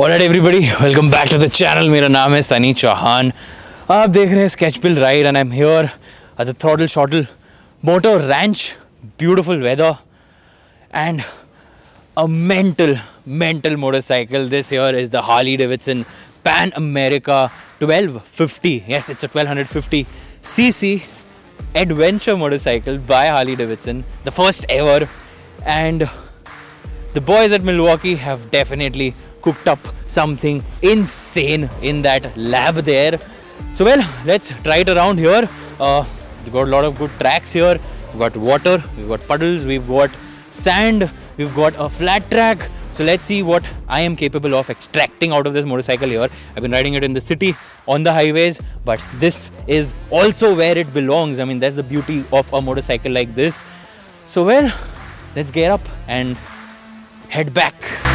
all right everybody welcome back to the channel मेरा नाम है सनी चौहान आप देख रहे हैं sketch bill ride and I am here at the throttle shuttle motor ranch beautiful weather and a mental mental motorcycle this here is the harley davidson pan america 1250 yes it's a 1250 cc adventure motorcycle by harley davidson the first ever and the boys at milwaukee have definitely cooked up something insane in that lab there. So well let's try it around here. Uh, got a lot of good tracks here. We've got water we've got puddles we've got sand we've got a flat track. So let's see what i am capable of extracting out of this motorcycle here. I've been riding it in the city on the highways but this is also where it belongs. I mean that's the beauty of a motorcycle like this. So well let's get up and head back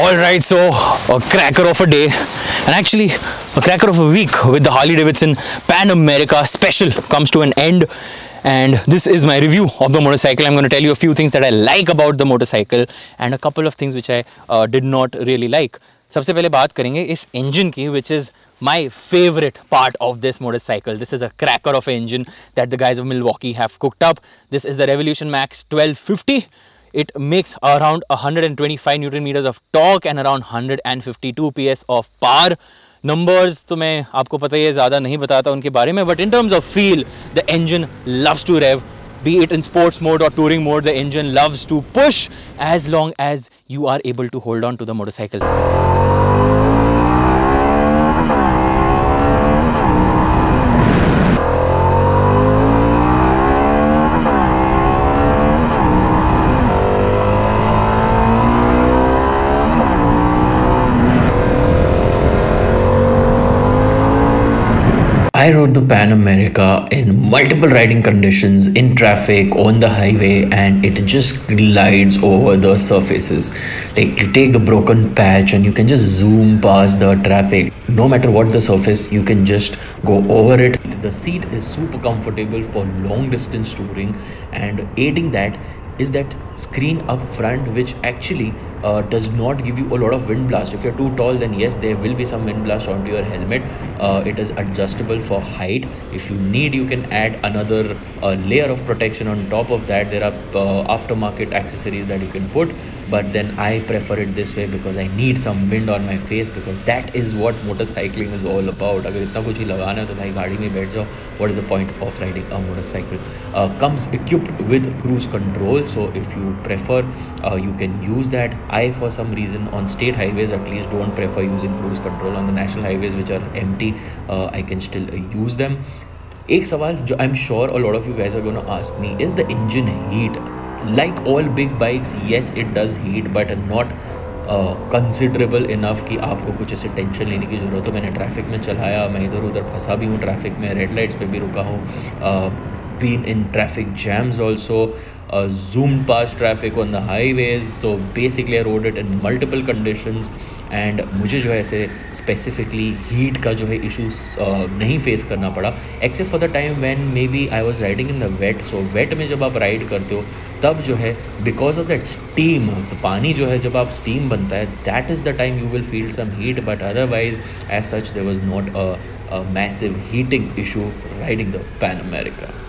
All right, so a cracker of a day, and actually a cracker of a week with the Harley Davidson Pan America special comes to an end. And this is my review of the motorcycle. I'm going to tell you a few things that I like about the motorcycle and a couple of things which I uh, did not really like. सबसे पहले बात करेंगे इस engine की which is my favourite part of this motorcycle this is a cracker of engine that the guys of Milwaukee have cooked up this is the Revolution Max 1250 it makes around 125 newton meters of torque and around 152 ps of power numbers तो मैं आपको पता ही है ज़्यादा नहीं बताता उनके बारे में but in terms of feel the engine loves to rev be it in sports mode or touring mode the engine loves to push as long as you are able to hold on to the motorcycle I rode the Pan America in multiple riding conditions, in traffic, on the highway, and it just glides over the surfaces. Like you take the broken patch and you can just zoom past the traffic. No matter what the surface, you can just go over it. The seat is super comfortable for long distance touring, and aiding that is that screen up front which actually uh, does not give you a lot of wind blast if you're too tall then yes there will be some wind blast onto your helmet uh, it is adjustable for height if you need you can add another uh, layer of protection on top of that there are uh, aftermarket accessories that you can put but then i prefer it this way because i need some wind on my face because that is what motorcycling is all about अगर इतना कुछ ही लगाना है तो भाई गाड़ी में बैठ जाओ what is the point of riding a motorcycle uh, comes equipped with cruise control so if you prefer uh, you can use that I, for some reason, on state highways at least, don't prefer using cruise control. On the national highways, which are empty, uh, I can still uh, use them. एक सवाल जो I am sure a lot of you guys are gonna ask me is the engine heat like all big bikes yes it does heat but not considerable enough कि आपको कुछ ऐसे tension लेने की ज़रूरत हो मैंने ट्रैफ़िक में चलाया मैं इधर उधर फंसा भी हूँ ट्रैफ़िक में रेड लाइट्स पे भी रुका हूँ been in traffic jams also uh, zoomed past traffic on the highways. So basically I rode it in multiple conditions and मुझे जो है ऐसे स्पेसिफिकली हीट का जो है इशूज़ uh, नहीं फेस करना पड़ा except for the time when maybe I was riding in the wet so wet में जब आप राइड करते हो तब जो है बिकॉज़ ऑफ़ दैट स्टीम तो पानी जो है जब आप स्टीम बनता है that is the time you will feel some heat but otherwise as such there was not a massive heating issue riding the Pan America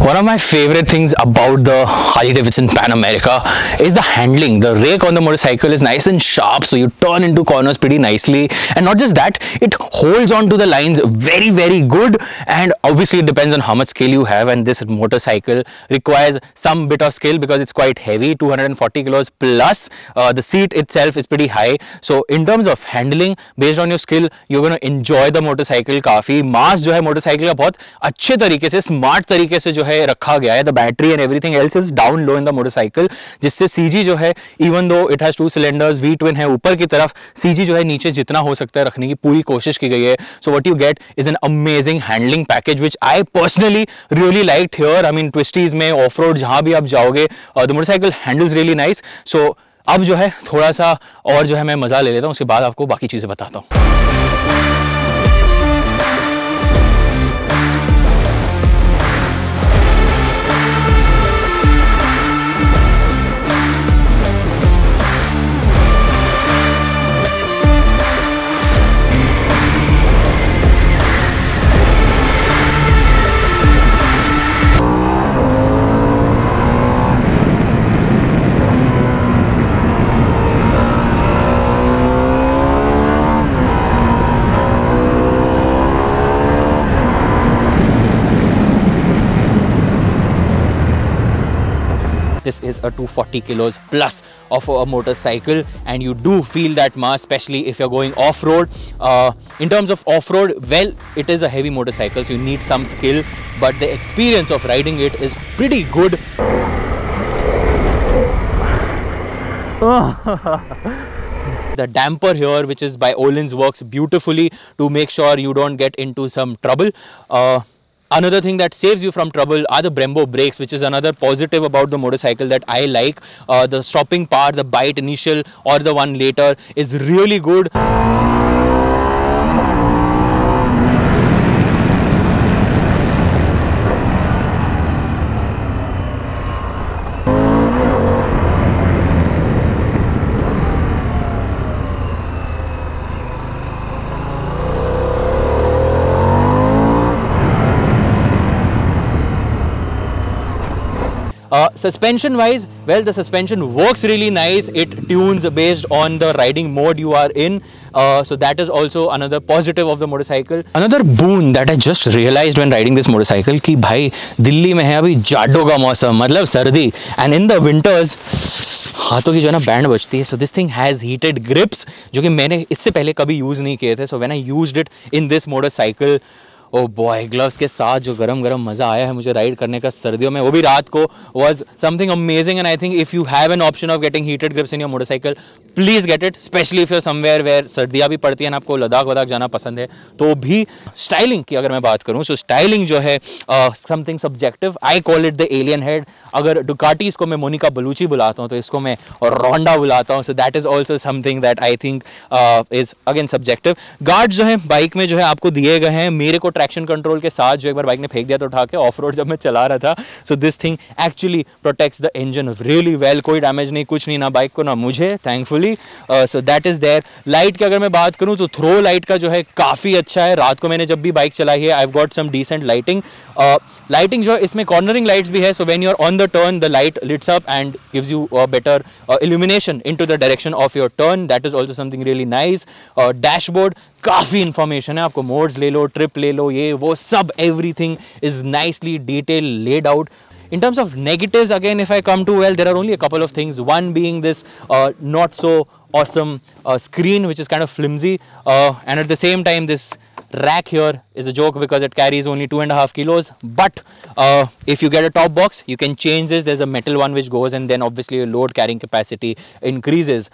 One of my favorite things about the Harley Davidson Pan America is the handling. The rake on the motorcycle is nice and sharp, so you turn into corners pretty nicely. And not just that, it holds on to the lines very, very good. And obviously, it depends on how much skill you have. And this motorcycle requires some bit of skill because it's quite heavy 240 kilos plus. Uh, the seat itself is pretty high. So, in terms of handling, based on your skill, you're going to enjoy the motorcycle. काफ़ी मास जो है motorcycle का बहुत अच्छे तरीके से smart तरीके से जो है रखा गया है the battery and everything else is down low in the motorcycle जिससे सीजी जो है even though it has two cylinders V twin है, ऊपर की तरफ़ सीजी जो है, नीचे जितना हो सकता है रखने की पूरी कोशिश की गई है। So what you get is an amazing handling package which I personally really like here I mean twisties में ऑफ़ रोड जहाँ भी आप जाओगे the motorcycle handles really nice so अब जो है, थोड़ा सा और जो है, मैं मज़ा ले लेता हूँ, उसके बाद आपको बाकी चीज़ें बताता हूँ। This is a 240 kilos plus of a motorcycle and you do feel that mass especially if you're going off-road. Uh, in terms of off-road well it is a heavy motorcycle so you need some skill but the experience of riding it is pretty good. The damper here which is by Olin's works beautifully to make sure you don't get into some trouble. Uh, Another thing that saves you from trouble are the Brembo brakes, which is another positive about the motorcycle that I like. Uh, the stopping power, the bite initial or the one later is really good. Suspension wise, well, the suspension works really nice. It tunes based on the riding mode you are in. Uh, so that is also another positive of the motorcycle. Another boon that I just realized when riding this motorcycle कि भाई दिल्ली में है अभी जाडो का मौसम मतलब सर्दी एंड इन द विंटर्स हाथों की जो है ना बैंड बजती है so this thing has heated grips जो कि मैंने इससे पहले कभी यूज़ नहीं किए थे so when I used it in this motorcycle oh boy gloves के साथ जो गरम गरम मज़ा आया है मुझे राइड करने का सर्दियों में, वो भी रात को was something amazing and I think if you have an option of getting heated grips in your motorcycle please get it specially if you somewhere where सर्दियाँ भी पड़ती हैं आपको लद्दाख वदाख जाना पसंद है तो भी स्टाइलिंग की अगर मैं बात करूँ सो स्टाइलिंग जो है something subjective I call it the alien head अगर डुकाटी इसको मैं मोनिका बलूची बुलाता हूँ तो इसको मैं रोंडा बुलाता हूँ so that is also something that I think is again subjective guard जो है बाइक में जो है, आपको दिए गए हैं, मेरे को ट्रैक्शन कंट्रोल के साथ जो एक बार बाइक ने फेंक दिया तो उठा के ऑफ़ रोड जब मैं चला रहा था so this thing actually protects the engine really well कोई डैमेज नहीं, कुछ नहीं, ना बाइक को, ना मुझे thankfully so that is there light की अगर मैं बात करूँ तो थ्रो लाइट का जो है काफ़ी अच्छा है। रात को मैंने जब भी बाइक चलाई है I have got some decent lighting lighting जो है, इसमें कॉर्नरिंग लाइट्स भी है so when you're on the turn the light lits up and gives you better illumination in to the direction of your turn that is also something really nice dashboard काफ़ी information है आपको modes ले लो trip ले लो ये वो सब everything is nicely detail laid out in terms of negative again if I come to well there are only couple of things one being this not so awesome screen which is kind of flimsy and at the same time this rack here is a joke because it carries only two and half kilos but if you get a top box you can change this there is a metal one which goes and then obviously load carrying capacity increases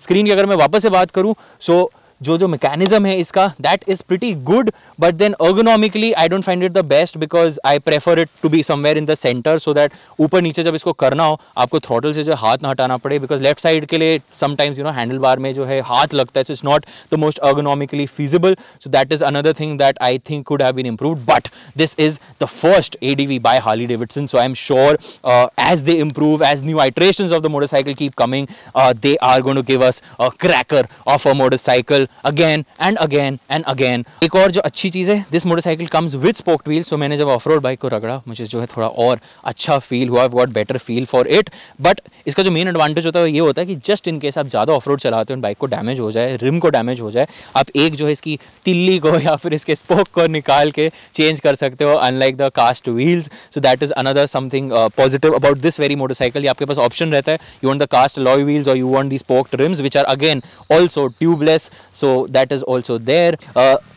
screen की अगर मैं वापस से बात करूँ सो so, जो जो mechanism है इसका that is pretty good but then ergonomically I don't find it the best because I prefer it to be somewhere in the centre so that ऊपर नीचे जब इसको करना हो आपको थ्रॉटल से जो हाथ ना हटाना पड़े बिकॉज़ लेफ़्ट साइड के लिए sometimes you know handle bar में जो है हाथ लगता है so it's not the most ergonomically feasible so that is another thing that I think could have been improve but this is the first ADV by Harley Davidson. So I'm sure uh, as they improve, as new iterations of the motorcycle keep coming, uh, they are going to give us a cracker of a motorcycle. Again and again and again एक और जो अच्छी चीज़ है this motorcycle comes with spoked wheel so मैंने जब of road bike को रगड़ा, मुझे जो है थोड़ा और अच्छा फील हुआ got better feel for it but इसका जो मेन एडवांटेज होता है ये होता है कि जस्ट इन केस आप ज़्यादा ऑफ़ रोड चलाते हो बाइक को डैमेज हो जाए रिम को डैमेज हो जाए, आप एक जो है इसकी तिल्ली को या फिर इसके स्पोक को निकाल के चेंज कर सकते हो unlike the cast wheels so that is another something positive about this very motorcycle आपके पास ऑप्शन रहता है you want the cast alloy wheels और you want the spoked rims which are again also tubeless so that is also there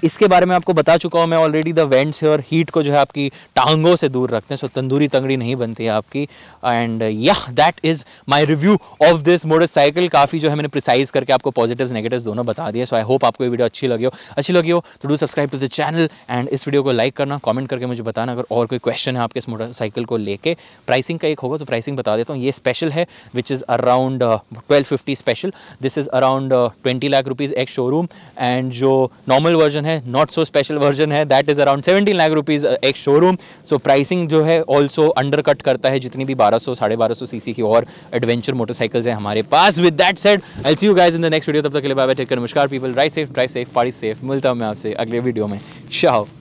इसके बारे में आपको बता चुका हूँ मैं ऑलरेडी द वेंट्स और हीट को जो है आपकी टांगों से दूर रखते हैं। सो so, तंदूरी तंगड़ी नहीं बनती है आपकी। एंड या that is my review of this motorcycle काफ़ी जो है मैंने प्रिसाइज करके आपको पॉजिटिव्स नेगेटिव्स दोनों बता दिए। सो आई होप आपको ये वीडियो अच्छी लगी हो। अच्छी लगी हो तो do subscribe to the channel and इस वीडियो को लाइक करना कॉमेंट करके मुझे बताना। अगर और कोई क्वेश्चन है आपके इस मोटरसाइकिल को लेके प्राइसिंग का एक होगा तो प्राइसिंग बता देता हूँ। ये स्पेशल है which is around twelve fifty special this is around twenty lakh rupees ex showroom and जो नॉर्मल वर्जन है नॉट सो स्पेशल वर्जन है that is around seventeen lakh rupees ex showroom so pricing जो है also under cut करता है जितनी भी बारह सौ, साढ़े बारह सौ सी सी की और एडवेंचर मोटरसाइकिल्स हैं हमारे पास. With that said I see you guys in the next video तब तक के लिए बाय टेक नमस्कार people ride safe drive safe party safe मिलता हूँ मैं आपसे अगले वीडियो में. शाह